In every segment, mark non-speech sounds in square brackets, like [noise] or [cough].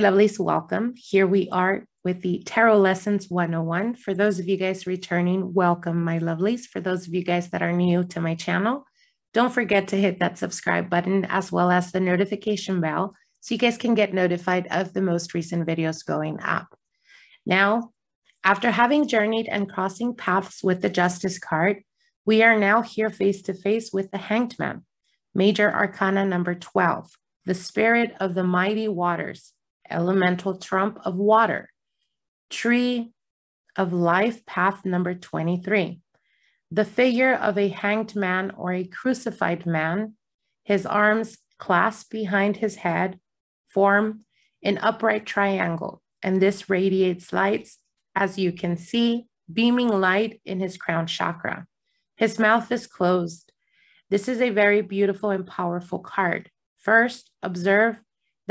Lovelies. Welcome. Here we are with the Tarot Lessons 101. For those of you guys returning, welcome, my lovelies. For those of you guys that are new to my channel, don't forget to hit that subscribe button as well as the notification bell so you guys can get notified of the most recent videos going up. Now, after having journeyed and crossing paths with the Justice card, we are now here face to face with the Hanged Man, Major Arcana number 12, the Spirit of the Mighty Waters, Elemental Trump of Water, Tree of Life, Path number 23. The figure of a hanged man or a crucified man, his arms clasped behind his head, form an upright triangle, and this radiates lights, as you can see, beaming light in his crown chakra. His mouth is closed. This is a very beautiful and powerful card. First, observe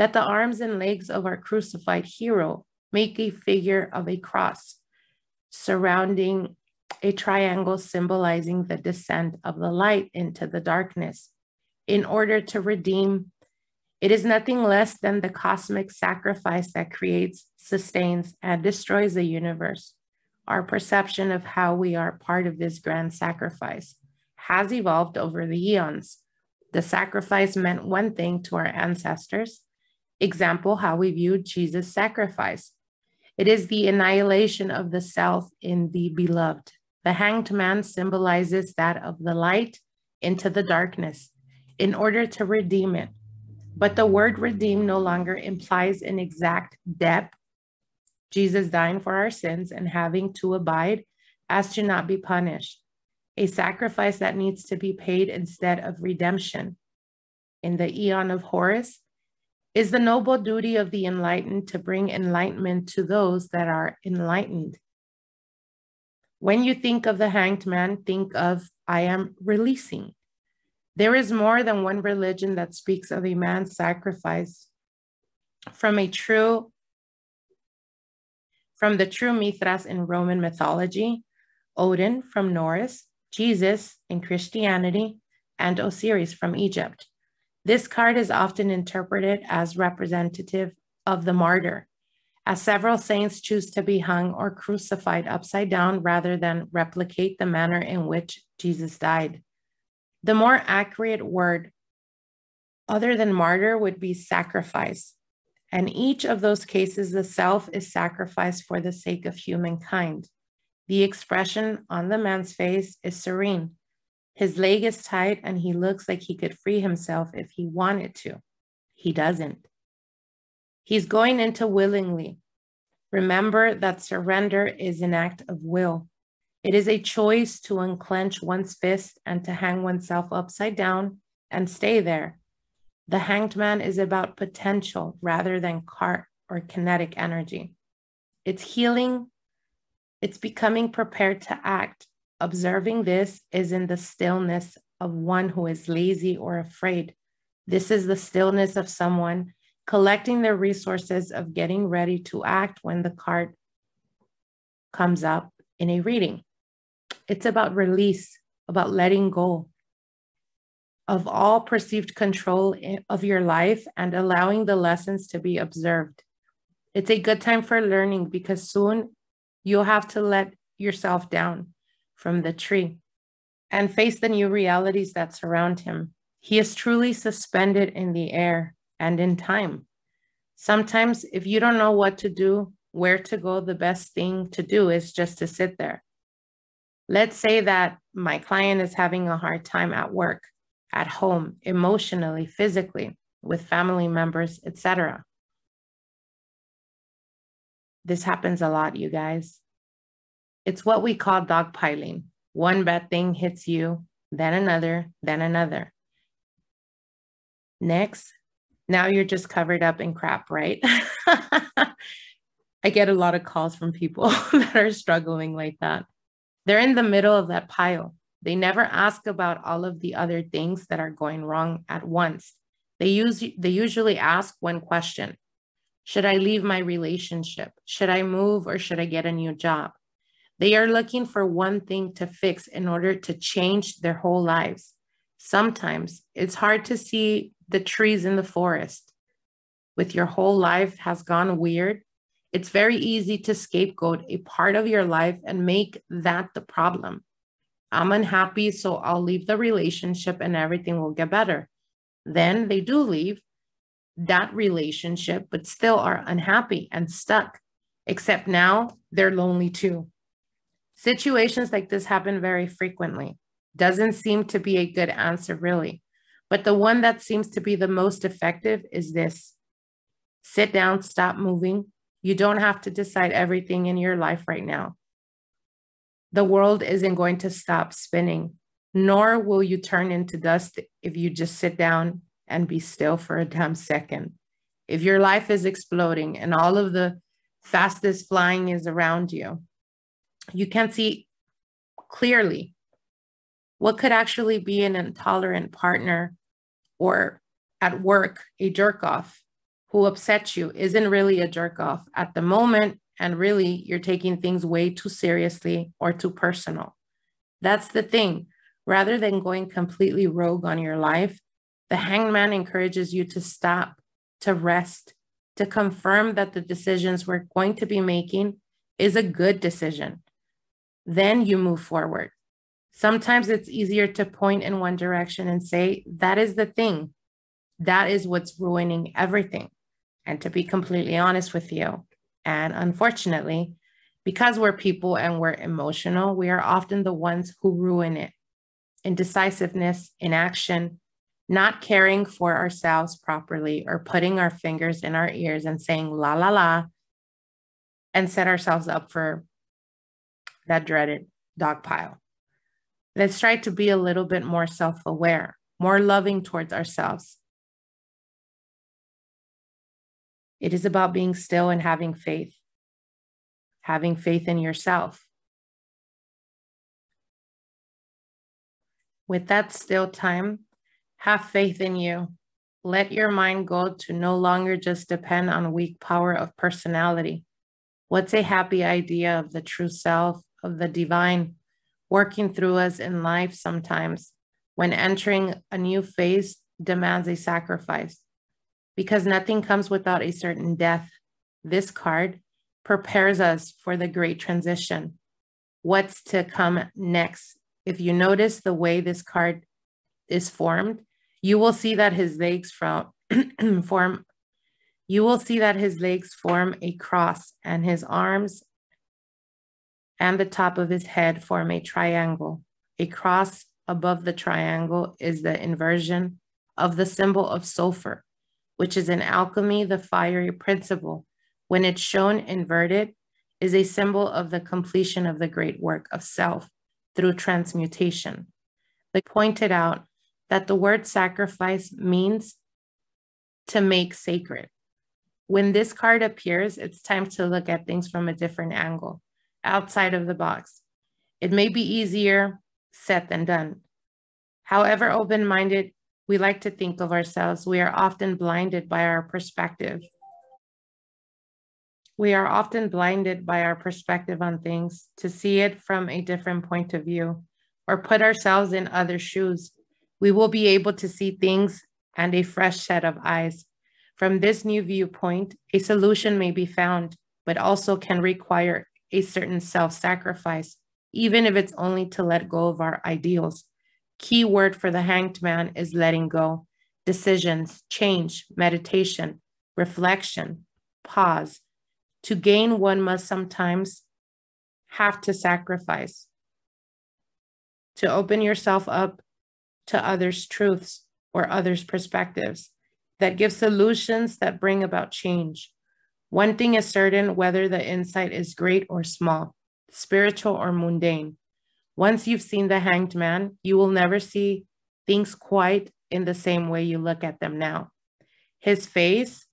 that the arms and legs of our crucified hero make a figure of a cross surrounding a triangle symbolizing the descent of the light into the darkness in order to redeem. It is nothing less than the cosmic sacrifice that creates, sustains, and destroys the universe. Our perception of how we are part of this grand sacrifice has evolved over the eons. The sacrifice meant one thing to our ancestors. Example, how we viewed Jesus' sacrifice. It is the annihilation of the self in the beloved. The hanged man symbolizes that of the light into the darkness in order to redeem it. But the word redeem no longer implies an exact depth. Jesus dying for our sins and having to abide as to not be punished. A sacrifice that needs to be paid instead of redemption. In the Aeon of Horus, is the noble duty of the enlightened to bring enlightenment to those that are enlightened. When you think of the hanged man, think of I am releasing. There is more than one religion that speaks of a man's sacrifice from a true from the true Mithras in Roman mythology, Odin from Norse, Jesus in Christianity, and Osiris from Egypt. This card is often interpreted as representative of the martyr, as several saints choose to be hung or crucified upside down rather than replicate the manner in which Jesus died. The more accurate word, other than martyr, would be sacrifice. And each of those cases, the self is sacrificed for the sake of humankind. The expression on the man's face is serene, his leg is tight and he looks like he could free himself if he wanted to. He doesn't. He's going into willingly. Remember that surrender is an act of will. It is a choice to unclench one's fist and to hang oneself upside down and stay there. The hanged man is about potential rather than cart or kinetic energy. It's healing, it's becoming prepared to act, Observing this is in the stillness of one who is lazy or afraid. This is the stillness of someone collecting their resources of getting ready to act when the card comes up in a reading. It's about release, about letting go of all perceived control of your life and allowing the lessons to be observed. It's a good time for learning because soon you'll have to let yourself down from the tree and face the new realities that surround him. He is truly suspended in the air and in time. Sometimes, if you don't know what to do, where to go, the best thing to do is just to sit there. Let's say that my client is having a hard time at work, at home, emotionally, physically, with family members, etc. This happens a lot, you guys. It's what we call dogpiling. One bad thing hits you, then another, then another. Next, now you're just covered up in crap, right? [laughs] I get a lot of calls from people [laughs] that are struggling like that. They're in the middle of that pile. They never ask about all of the other things that are going wrong at once. They use they usually ask one question. Should I leave my relationship? Should I move or should I get a new job? They are looking for one thing to fix in order to change their whole lives. Sometimes it's hard to see the trees in the forest with your whole life has gone weird, it's very easy to scapegoat a part of your life and make that the problem. I'm unhappy, so I'll leave the relationship and everything will get better. Then they do leave that relationship, but still are unhappy and stuck, except now they're lonely too. Situations like this happen very frequently. Doesn't seem to be a good answer, really. But the one that seems to be the most effective is this sit down, stop moving. You don't have to decide everything in your life right now. The world isn't going to stop spinning, nor will you turn into dust if you just sit down and be still for a damn second. If your life is exploding and all of the fastest flying is around you, you can't see clearly what could actually be an intolerant partner or at work a jerk off who upsets you isn't really a jerk off at the moment. And really you're taking things way too seriously or too personal. That's the thing. Rather than going completely rogue on your life the hangman encourages you to stop to rest to confirm that the decisions we're going to be making is a good decision then you move forward Sometimes it's easier to point in one direction and say, that is the thing. That is what's ruining everything. And to be completely honest with you, and unfortunately, because we're people and we're emotional, we are often the ones who ruin it. Indecisiveness, inaction, not caring for ourselves properly, or putting our fingers in our ears and saying la la la, and set ourselves up for that dreaded dog pile. Let's try to be a little bit more self aware, more loving towards ourselves. It is about being still and having faith, having faith in yourself. With that still time, have faith in you. Let your mind go to no longer just depend on weak power of personality. What's a happy idea of the true self, of the divine? working through us in life sometimes when entering a new phase demands a sacrifice. Because nothing comes without a certain death, this card prepares us for the great transition. What's to come next? If you notice the way this card is formed, you will see that his legs from, [clears throat] form you will see that his legs form a cross and his arms and the top of his head form a triangle. A cross above the triangle is the inversion of the symbol of sulfur, which is in alchemy the fiery principle. When it's shown inverted, is a symbol of the completion of the great work of self through transmutation. They pointed out that the word sacrifice means to make sacred. When this card appears, it's time to look at things from a different angle outside of the box. It may be easier said than done. However open minded we like to think of ourselves, we are often blinded by our perspective. We are often blinded by our perspective on things to see it from a different point of view or put ourselves in other shoes. We will be able to see things and a fresh set of eyes. From this new viewpoint, a solution may be found, but also can require a certain self sacrifice, even if it's only to let go of our ideals. Key word for the hanged man is letting go. Decisions, change, meditation, reflection, pause. To gain, one must sometimes have to sacrifice. To open yourself up to others' truths or others' perspectives that give solutions that bring about change. One thing is certain whether the insight is great or small, spiritual or mundane. Once you've seen the hanged man, you will never see things quite in the same way you look at them now. His face,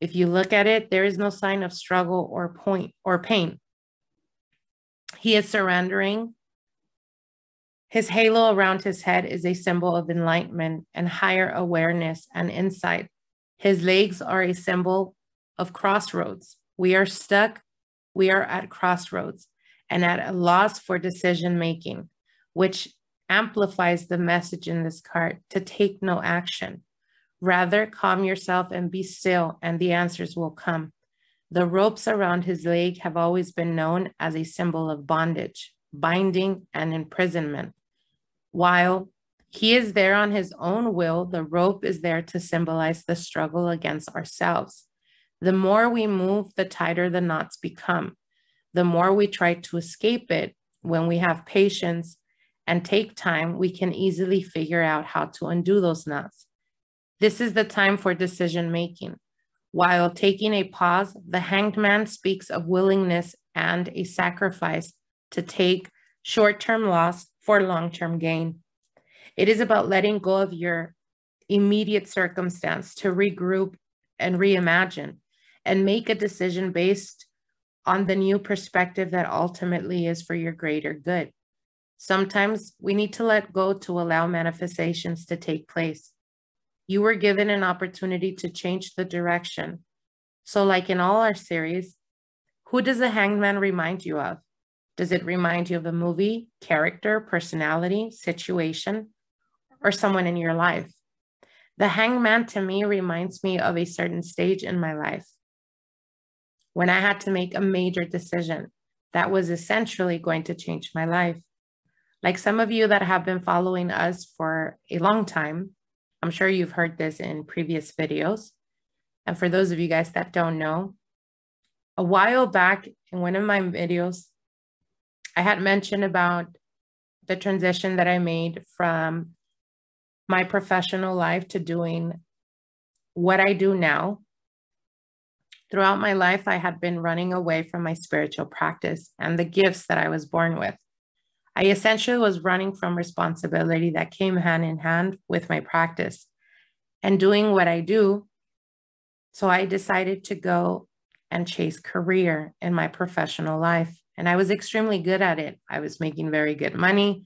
if you look at it, there is no sign of struggle or point or pain. He is surrendering. His halo around his head is a symbol of enlightenment and higher awareness and insight. His legs are a symbol of crossroads. We are stuck, we are at crossroads and at a loss for decision making, which amplifies the message in this card to take no action. Rather, calm yourself and be still, and the answers will come. The ropes around his leg have always been known as a symbol of bondage, binding, and imprisonment. While he is there on his own will, the rope is there to symbolize the struggle against ourselves. The more we move, the tighter the knots become. The more we try to escape it, when we have patience and take time, we can easily figure out how to undo those knots. This is the time for decision making. While taking a pause, the hanged man speaks of willingness and a sacrifice to take short term loss for long term gain. It is about letting go of your immediate circumstance to regroup and reimagine and make a decision based on the new perspective that ultimately is for your greater good. Sometimes we need to let go to allow manifestations to take place. You were given an opportunity to change the direction. So, like in all our series, who does the hangman remind you of? Does it remind you of a movie, character, personality, situation, or someone in your life? The hangman to me reminds me of a certain stage in my life when I had to make a major decision that was essentially going to change my life. Like some of you that have been following us for a long time, I'm sure you've heard this in previous videos. And for those of you guys that don't know, a while back in one of my videos, I had mentioned about the transition that I made from my professional life to doing what I do now. Throughout my life, I had been running away from my spiritual practice and the gifts that I was born with. I essentially was running from responsibility that came hand in hand with my practice and doing what I do. So I decided to go and chase career in my professional life. And I was extremely good at it. I was making very good money.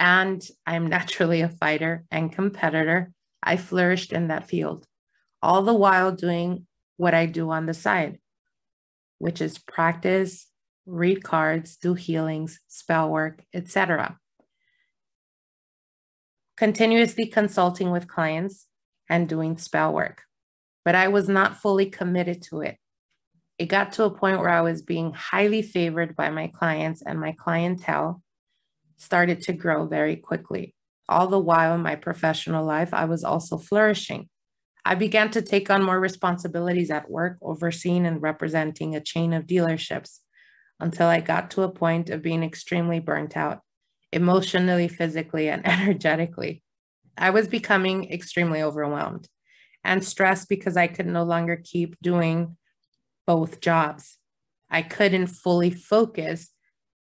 And I'm [laughs] naturally a fighter and competitor. I flourished in that field, all the while doing what I do on the side, which is practice, read cards, do healings, spell work, etc. Continuously consulting with clients and doing spell work. But I was not fully committed to it. It got to a point where I was being highly favored by my clients, and my clientele started to grow very quickly. All the while in my professional life, I was also flourishing. I began to take on more responsibilities at work, overseeing and representing a chain of dealerships until I got to a point of being extremely burnt out, emotionally, physically, and [laughs] energetically. I was becoming extremely overwhelmed and stressed because I could no longer keep doing both jobs. I couldn't fully focus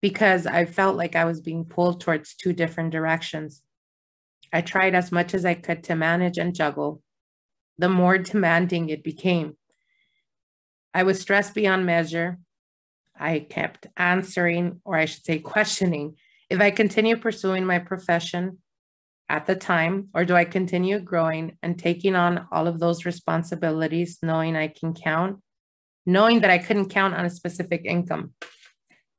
because I felt like I was being pulled towards two different directions. I tried as much as I could to manage and juggle. The more demanding it became. I was stressed beyond measure I kept answering, or I should say, questioning if I continue pursuing my profession at the time, or do I continue growing and taking on all of those responsibilities, knowing I can count, knowing that I couldn't count on a specific income.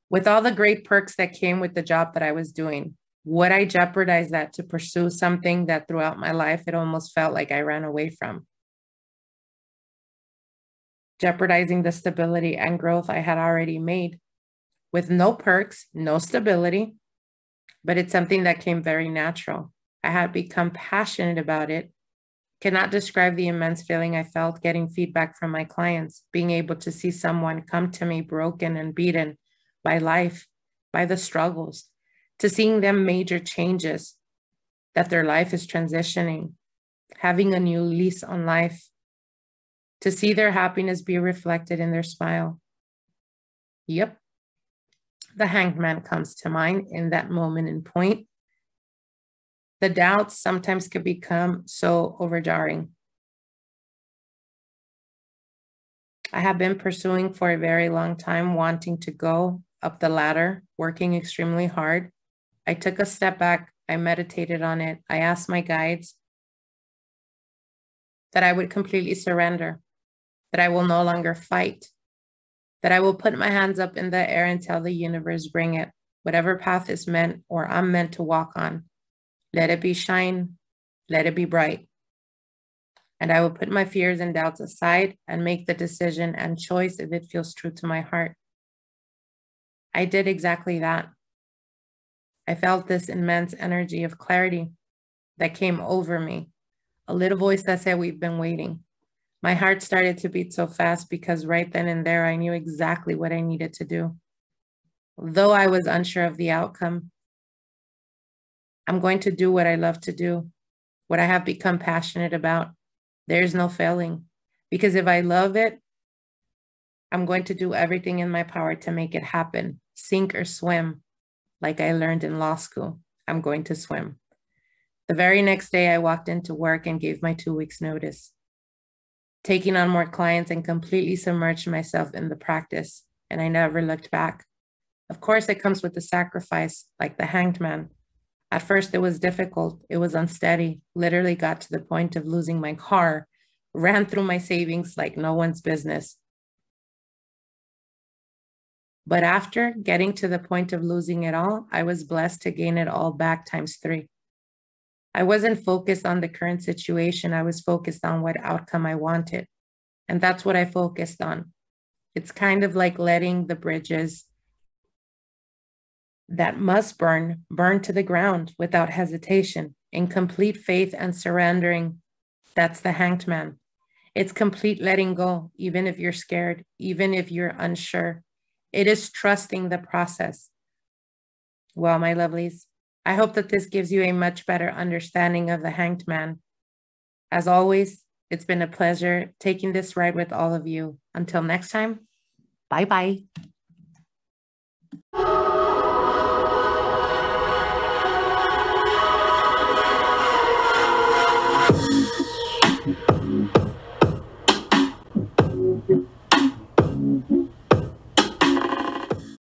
With all the great perks that came with the job that I was doing, would I jeopardize that to pursue something that throughout my life it almost felt like I ran away from? jeopardizing the stability and growth I had already made with no perks, no stability, but it's something that came very natural. I had become passionate about it. Cannot describe the immense feeling I felt getting feedback from my clients, being able to see someone come to me broken and beaten by life, by the struggles, to seeing them major changes, that their life is transitioning, having a new lease on life, to see their happiness be reflected in their smile. Yep, the hanged man comes to mind in that moment and point. The doubts sometimes can become so overjarring. I have been pursuing for a very long time, wanting to go up the ladder, working extremely hard. I took a step back. I meditated on it. I asked my guides that I would completely surrender that I will no longer fight, that I will put my hands up in the air and tell the universe, bring it, whatever path is meant or I'm meant to walk on. Let it be shine, let it be bright. and I will put my fears and doubts aside and make the decision and choice if it feels true to my heart. I did exactly that. I felt this immense energy of clarity that came over me, a little voice that said, We've been waiting. My heart started to beat so fast because right then and there, I knew exactly what I needed to do. Though I was unsure of the outcome, I'm going to do what I love to do, what I have become passionate about. There's no failing because if I love it, I'm going to do everything in my power to make it happen, sink or swim, like I learned in law school. I'm going to swim. The very next day, I walked into work and gave my two weeks' notice, taking on more clients and completely submerged myself in the practice. And I never looked back. Of course, it comes with the sacrifice, like the hanged man. At first, it was difficult. It was unsteady, literally got to the point of losing my car, ran through my savings like no one's business. But after getting to the point of losing it all, I was blessed to gain it all back times three. I wasn't focused on the current situation. I was focused on what outcome I wanted. And that's what I focused on. It's kind of like letting the bridges that must burn, burn to the ground without hesitation, in complete faith and surrendering. That's the hanged man. It's complete letting go, even if you're scared, even if you're unsure. It is trusting the process. Well, my lovelies, I hope that this gives you a much better understanding of the hanged man. As always, it's been a pleasure taking this ride with all of you. Until next time, bye bye.